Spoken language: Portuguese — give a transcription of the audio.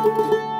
Música